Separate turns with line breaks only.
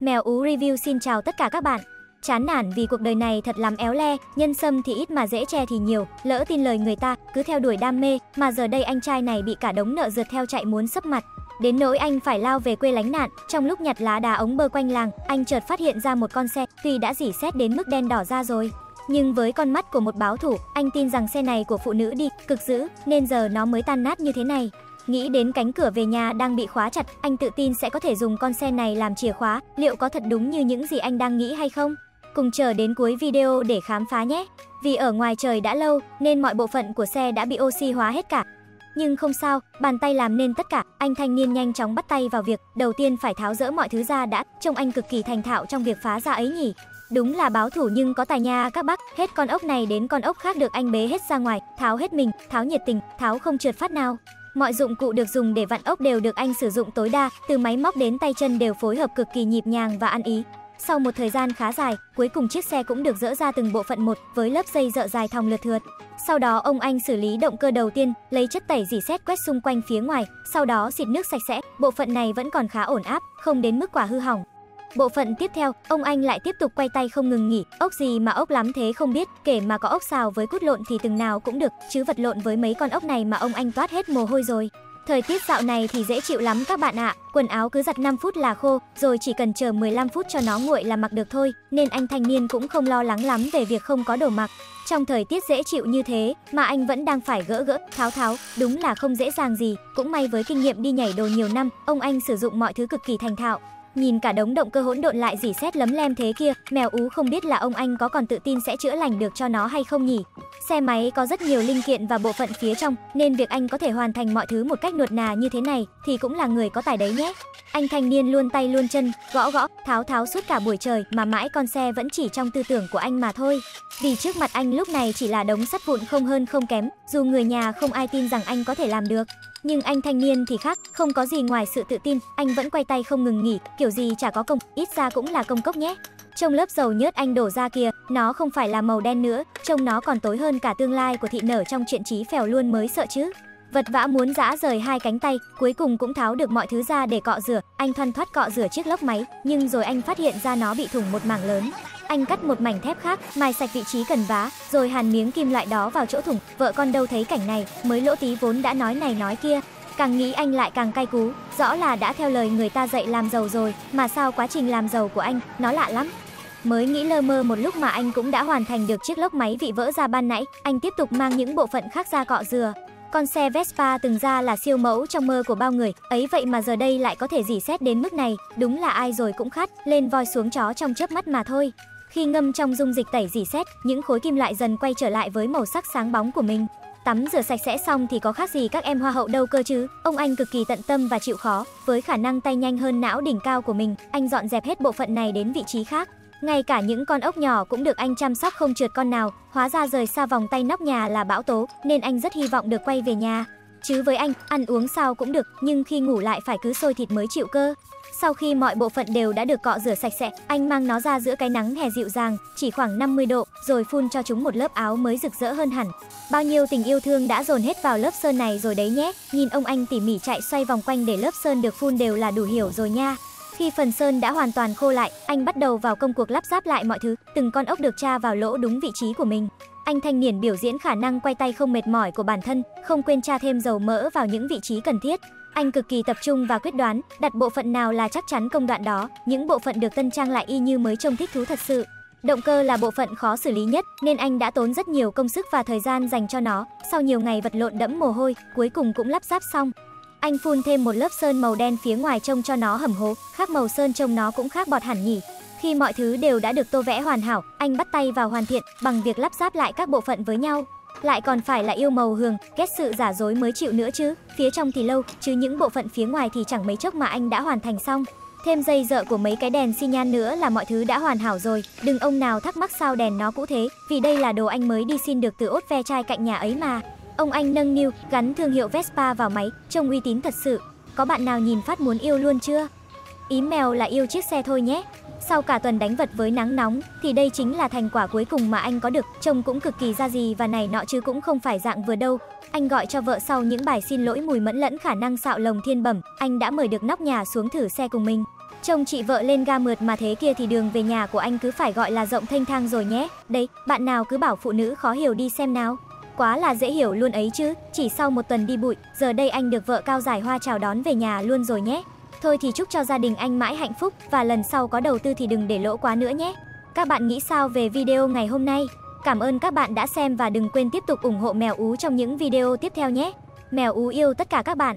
Mèo ú review xin chào tất cả các bạn. Chán nản vì cuộc đời này thật làm éo le, nhân sâm thì ít mà dễ che thì nhiều, lỡ tin lời người ta, cứ theo đuổi đam mê, mà giờ đây anh trai này bị cả đống nợ rượt theo chạy muốn sấp mặt. Đến nỗi anh phải lao về quê lánh nạn, trong lúc nhặt lá đá ống bơ quanh làng, anh chợt phát hiện ra một con xe, tuy đã dỉ xét đến mức đen đỏ ra rồi. Nhưng với con mắt của một báo thủ, anh tin rằng xe này của phụ nữ đi, cực dữ, nên giờ nó mới tan nát như thế này. Nghĩ đến cánh cửa về nhà đang bị khóa chặt, anh tự tin sẽ có thể dùng con xe này làm chìa khóa, liệu có thật đúng như những gì anh đang nghĩ hay không? Cùng chờ đến cuối video để khám phá nhé. Vì ở ngoài trời đã lâu nên mọi bộ phận của xe đã bị oxy hóa hết cả. Nhưng không sao, bàn tay làm nên tất cả, anh thanh niên nhanh chóng bắt tay vào việc, đầu tiên phải tháo rỡ mọi thứ ra đã, trông anh cực kỳ thành thạo trong việc phá ra ấy nhỉ. Đúng là báo thủ nhưng có tài nha à các bác, hết con ốc này đến con ốc khác được anh bế hết ra ngoài, tháo hết mình, tháo nhiệt tình, tháo không trượt phát nào. Mọi dụng cụ được dùng để vặn ốc đều được anh sử dụng tối đa, từ máy móc đến tay chân đều phối hợp cực kỳ nhịp nhàng và ăn ý. Sau một thời gian khá dài, cuối cùng chiếc xe cũng được dỡ ra từng bộ phận một với lớp dây dợ dài thòng lượt thượt. Sau đó ông anh xử lý động cơ đầu tiên, lấy chất tẩy dỉ sét quét xung quanh phía ngoài, sau đó xịt nước sạch sẽ. Bộ phận này vẫn còn khá ổn áp, không đến mức quả hư hỏng. Bộ phận tiếp theo, ông anh lại tiếp tục quay tay không ngừng nghỉ, ốc gì mà ốc lắm thế không biết, kể mà có ốc xào với cút lộn thì từng nào cũng được, chứ vật lộn với mấy con ốc này mà ông anh toát hết mồ hôi rồi. Thời tiết dạo này thì dễ chịu lắm các bạn ạ, quần áo cứ giặt 5 phút là khô, rồi chỉ cần chờ 15 phút cho nó nguội là mặc được thôi, nên anh thanh niên cũng không lo lắng lắm về việc không có đồ mặc. Trong thời tiết dễ chịu như thế mà anh vẫn đang phải gỡ gỡ, tháo tháo, đúng là không dễ dàng gì, cũng may với kinh nghiệm đi nhảy đồ nhiều năm, ông anh sử dụng mọi thứ cực kỳ thành thạo. Nhìn cả đống động cơ hỗn độn lại dỉ xét lấm lem thế kia, mèo ú không biết là ông anh có còn tự tin sẽ chữa lành được cho nó hay không nhỉ. Xe máy có rất nhiều linh kiện và bộ phận phía trong, nên việc anh có thể hoàn thành mọi thứ một cách nuột nà như thế này thì cũng là người có tài đấy nhé. Anh thanh niên luôn tay luôn chân, gõ gõ, tháo tháo suốt cả buổi trời mà mãi con xe vẫn chỉ trong tư tưởng của anh mà thôi. Vì trước mặt anh lúc này chỉ là đống sắt vụn không hơn không kém, dù người nhà không ai tin rằng anh có thể làm được. Nhưng anh thanh niên thì khác, không có gì ngoài sự tự tin, anh vẫn quay tay không ngừng nghỉ, kiểu gì chả có công, ít ra cũng là công cốc nhé. Trong lớp dầu nhớt anh đổ ra kia, nó không phải là màu đen nữa, trông nó còn tối hơn cả tương lai của thị nở trong chuyện trí phèo luôn mới sợ chứ. Vật vã muốn giã rời hai cánh tay, cuối cùng cũng tháo được mọi thứ ra để cọ rửa, anh thoăn thoát cọ rửa chiếc lốc máy, nhưng rồi anh phát hiện ra nó bị thủng một mảng lớn. Anh cắt một mảnh thép khác, mài sạch vị trí cần vá, rồi hàn miếng kim loại đó vào chỗ thủng. Vợ con đâu thấy cảnh này, mới lỗ tí vốn đã nói này nói kia. Càng nghĩ anh lại càng cay cú, rõ là đã theo lời người ta dạy làm giàu rồi, mà sao quá trình làm giàu của anh, nó lạ lắm. Mới nghĩ lơ mơ một lúc mà anh cũng đã hoàn thành được chiếc lốc máy vị vỡ ra ban nãy, anh tiếp tục mang những bộ phận khác ra cọ dừa. Con xe Vespa từng ra là siêu mẫu trong mơ của bao người, ấy vậy mà giờ đây lại có thể dỉ xét đến mức này, đúng là ai rồi cũng khát, lên voi xuống chó trong chớp mắt mà thôi. Khi ngâm trong dung dịch tẩy dỉ xét, những khối kim loại dần quay trở lại với màu sắc sáng bóng của mình. Tắm rửa sạch sẽ xong thì có khác gì các em hoa hậu đâu cơ chứ. Ông anh cực kỳ tận tâm và chịu khó, với khả năng tay nhanh hơn não đỉnh cao của mình, anh dọn dẹp hết bộ phận này đến vị trí khác. Ngay cả những con ốc nhỏ cũng được anh chăm sóc không trượt con nào, hóa ra rời xa vòng tay nóc nhà là bão tố, nên anh rất hy vọng được quay về nhà. Chứ với anh, ăn uống sao cũng được, nhưng khi ngủ lại phải cứ sôi thịt mới chịu cơ. Sau khi mọi bộ phận đều đã được cọ rửa sạch sẽ, anh mang nó ra giữa cái nắng hè dịu dàng, chỉ khoảng 50 độ, rồi phun cho chúng một lớp áo mới rực rỡ hơn hẳn. Bao nhiêu tình yêu thương đã dồn hết vào lớp sơn này rồi đấy nhé. Nhìn ông anh tỉ mỉ chạy xoay vòng quanh để lớp sơn được phun đều là đủ hiểu rồi nha. Khi phần sơn đã hoàn toàn khô lại, anh bắt đầu vào công cuộc lắp ráp lại mọi thứ, từng con ốc được tra vào lỗ đúng vị trí của mình. Anh thanh niên biểu diễn khả năng quay tay không mệt mỏi của bản thân, không quên tra thêm dầu mỡ vào những vị trí cần thiết. Anh cực kỳ tập trung và quyết đoán, đặt bộ phận nào là chắc chắn công đoạn đó, những bộ phận được tân trang lại y như mới trông thích thú thật sự. Động cơ là bộ phận khó xử lý nhất, nên anh đã tốn rất nhiều công sức và thời gian dành cho nó. Sau nhiều ngày vật lộn đẫm mồ hôi, cuối cùng cũng lắp ráp xong. Anh phun thêm một lớp sơn màu đen phía ngoài trông cho nó hầm hố, khác màu sơn trông nó cũng khác bọt hẳn nhỉ. Khi mọi thứ đều đã được tô vẽ hoàn hảo, anh bắt tay vào hoàn thiện bằng việc lắp ráp lại các bộ phận với nhau. Lại còn phải là yêu màu hường, ghét sự giả dối mới chịu nữa chứ. Phía trong thì lâu, chứ những bộ phận phía ngoài thì chẳng mấy chốc mà anh đã hoàn thành xong. Thêm dây dợ của mấy cái đèn xi nhan nữa là mọi thứ đã hoàn hảo rồi. Đừng ông nào thắc mắc sao đèn nó cũ thế, vì đây là đồ anh mới đi xin được từ ốt ve chai cạnh nhà ấy mà. Ông anh nâng niu, gắn thương hiệu Vespa vào máy, trông uy tín thật sự. Có bạn nào nhìn phát muốn yêu luôn chưa? Ý mèo là yêu chiếc xe thôi nhé. Sau cả tuần đánh vật với nắng nóng thì đây chính là thành quả cuối cùng mà anh có được. Trông cũng cực kỳ ra gì và này nọ chứ cũng không phải dạng vừa đâu. Anh gọi cho vợ sau những bài xin lỗi mùi mẫn lẫn khả năng xạo lồng thiên bẩm, anh đã mời được nóc nhà xuống thử xe cùng mình. Trông chị vợ lên ga mượt mà thế kia thì đường về nhà của anh cứ phải gọi là rộng thanh thang rồi nhé. Đấy, bạn nào cứ bảo phụ nữ khó hiểu đi xem nào. Quá là dễ hiểu luôn ấy chứ, chỉ sau một tuần đi bụi, giờ đây anh được vợ cao giải hoa chào đón về nhà luôn rồi nhé. Thôi thì chúc cho gia đình anh mãi hạnh phúc và lần sau có đầu tư thì đừng để lỗ quá nữa nhé. Các bạn nghĩ sao về video ngày hôm nay? Cảm ơn các bạn đã xem và đừng quên tiếp tục ủng hộ Mèo Ú trong những video tiếp theo nhé. Mèo Ú yêu tất cả các bạn.